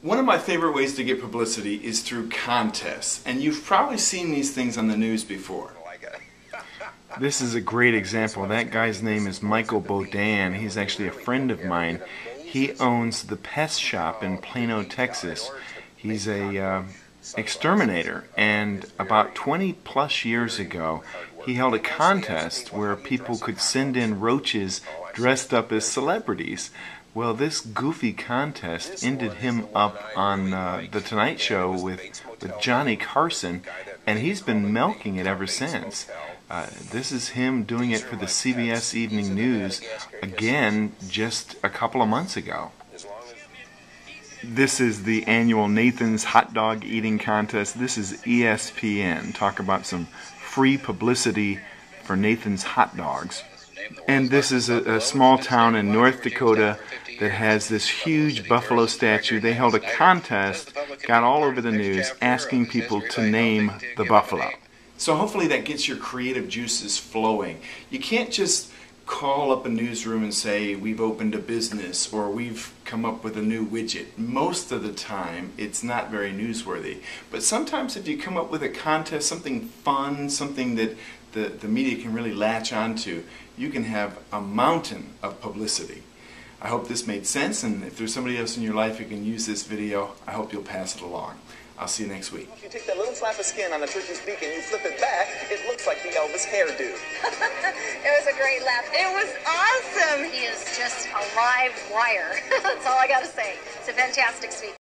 One of my favorite ways to get publicity is through contests, and you've probably seen these things on the news before. This is a great example. That guy's name is Michael Bohdan. He's actually a friend of mine. He owns the Pest Shop in Plano, Texas. He's a uh, exterminator, and about 20 plus years ago, he held a contest where people could send in roaches dressed up as celebrities. Well, this goofy contest ended him up on uh, The Tonight Show with, with Johnny Carson, and he's been milking it ever since. Uh, this is him doing it for the CBS Evening News again just a couple of months ago. This is the annual Nathan's Hot Dog Eating Contest. This is ESPN. Talk about some free publicity for Nathan's Hot Dogs. And this is a, a small town in North Dakota that has this huge buffalo statue. They held a contest, got all over the news, asking people to name the buffalo. So hopefully that gets your creative juices flowing. You can't just call up a newsroom and say we've opened a business or we've come up with a new widget. Most of the time it's not very newsworthy. But sometimes if you come up with a contest, something fun, something that the, the media can really latch onto, you can have a mountain of publicity. I hope this made sense and if there's somebody else in your life who can use this video, I hope you'll pass it along. I'll see you next week. If you take that little flap of skin on turkey's beak and you flip it back, it looks like Elvis hairdo. it was a great laugh. It was awesome. He is just a live wire. That's all I got to say. It's a fantastic speech.